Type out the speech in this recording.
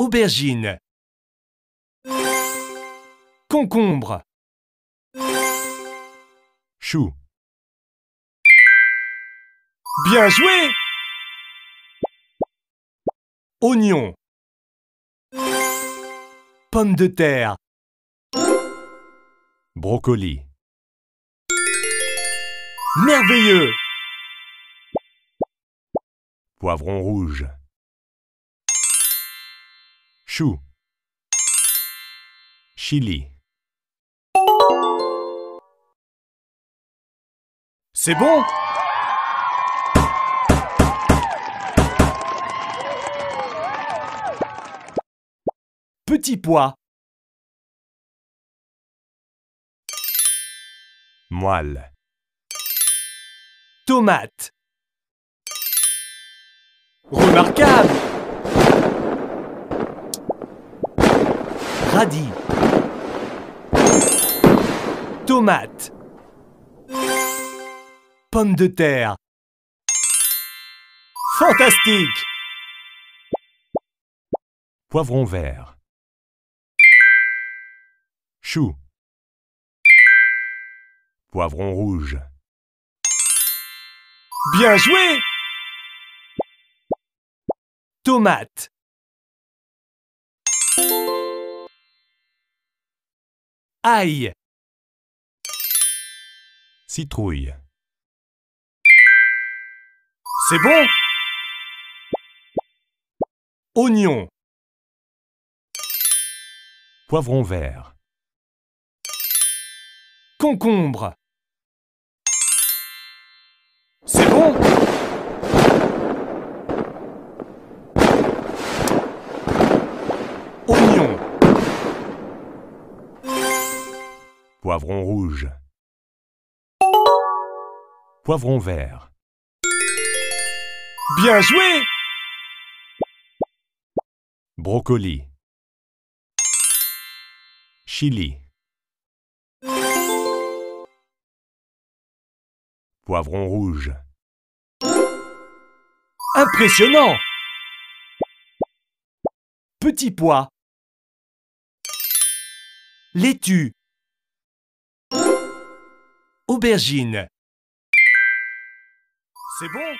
Aubergine. Concombre. chou, Bien joué Oignon. Pomme de terre. brocoli, Merveilleux poivron rouge, chou, chili, C'est bon? Petit pois. moelle, Tomate. Remarquable Radis. Tomate. Pomme de terre. Fantastique poivron vert, chou, poivron rouge, Bien joué Tomate. Ail. citrouille, C'est bon? Oignon. poivron vert, Concombre. C'est bon? Poivron rouge, poivron vert, Bien joué! Brocoli, chili, poivron rouge, Impressionnant! Petit pois. Laitue. Aubergine. C'est bon?